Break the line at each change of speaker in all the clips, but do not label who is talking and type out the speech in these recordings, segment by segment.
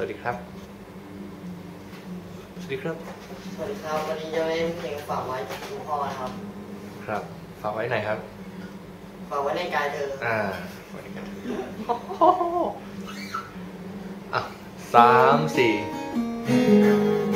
สวัสดีครับ สวัสดีครับ
สวัสดีครับวันนี้จะเล่นเพลงฝากไว้จากคุณพ่อนะครับ
ครับ ฝากไว้ไหนครับ
ฝากไว้ในกายเธอ
อ่าสวัสดีครับอะสามสี่สี่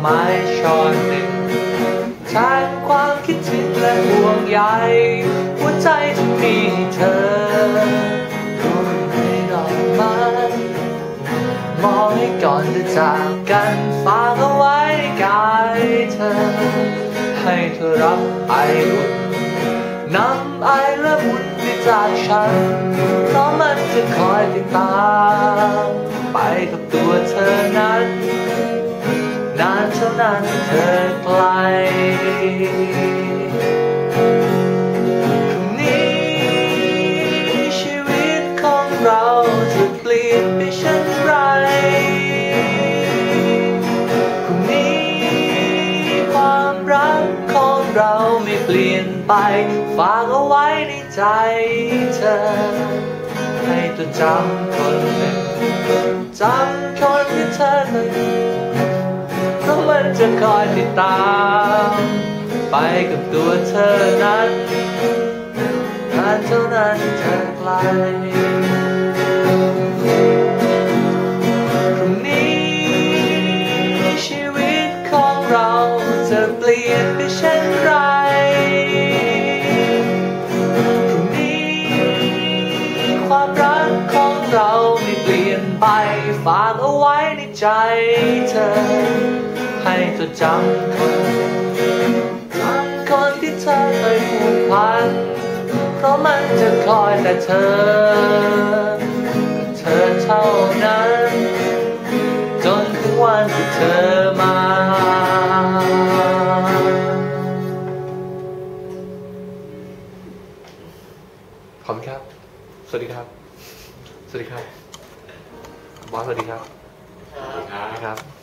ไม้ช่อหนึ่งแทนความคิดถึงและห่วงใยหัวใจที่มีเธอรู้ให้ดอกไม้มองให้ก่อนจะจากกันฝากเอาไว้กายเธอ ให้เธอรับไออุ่นนำไอและบุญไปจากฉันเพราะมันจะคอยติดตาม ไปกับตัวเธอนั้น นานเท่านั้นเธอไกลพรุ่นี้ชีวิตของเราจะเปลี่ยนไปเช่นไรพรุ่นี้ความรักของเราไม่เปลี่ยนไป ฝากเอาไว้ในใจเธอ ให้จดจำคน จะคอยติดตาม ไปกับตัวเธอนั้นนานเท่านั้นเธอไกลพรุ่งนี้ ชีวิตของเราจะเปลี่ยนไปเช่นไรพรุ่งนี้ ความรักของเราไม่เปลี่ยนไปฝากเอาไว้ในใจเธอ ให้จดจำคนจำคนที่เธอเคยผูกพัน เพราะมันจะคอยแต่เธอแต่เธอเท่านั้น จนถึงวันที่เธอมาขอบคุณครับ สวัสดีครับ สวัสดีครับบอสสวัสดีครับ
ครับ
สวัสดีครับ